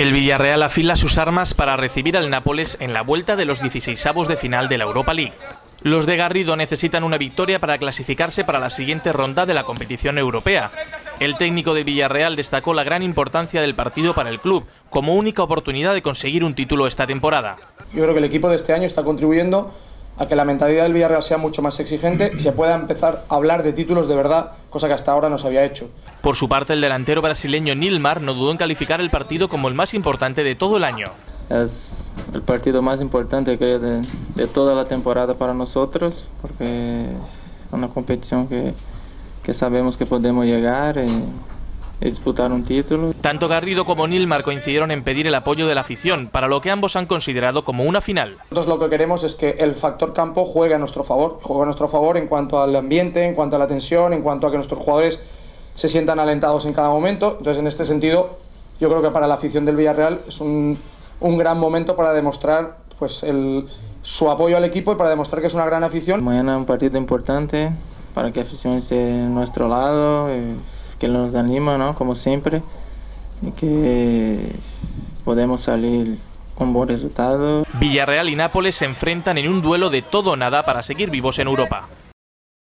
El Villarreal afila sus armas para recibir al Nápoles en la vuelta de los 16avos de final de la Europa League. Los de Garrido necesitan una victoria para clasificarse para la siguiente ronda de la competición europea. El técnico de Villarreal destacó la gran importancia del partido para el club, como única oportunidad de conseguir un título esta temporada. Yo creo que el equipo de este año está contribuyendo a que la mentalidad del Villarreal sea mucho más exigente y se pueda empezar a hablar de títulos de verdad, cosa que hasta ahora no se había hecho. Por su parte, el delantero brasileño Nilmar no dudó en calificar el partido como el más importante de todo el año. Es el partido más importante creo de, de toda la temporada para nosotros, porque es una competición que, que sabemos que podemos llegar. Y disputar un título. Tanto Garrido como Nilmar coincidieron en pedir el apoyo de la afición, para lo que ambos han considerado como una final. Nosotros lo que queremos es que el factor campo juegue a nuestro favor, juegue a nuestro favor en cuanto al ambiente, en cuanto a la tensión, en cuanto a que nuestros jugadores se sientan alentados en cada momento. Entonces, en este sentido, yo creo que para la afición del Villarreal es un, un gran momento para demostrar pues, el, su apoyo al equipo y para demostrar que es una gran afición. Mañana un partido importante para que la afición esté a nuestro lado. Y que nos anima, ¿no? Como siempre, y que podemos salir con buen resultado. Villarreal y Nápoles se enfrentan en un duelo de todo o nada para seguir vivos en Europa.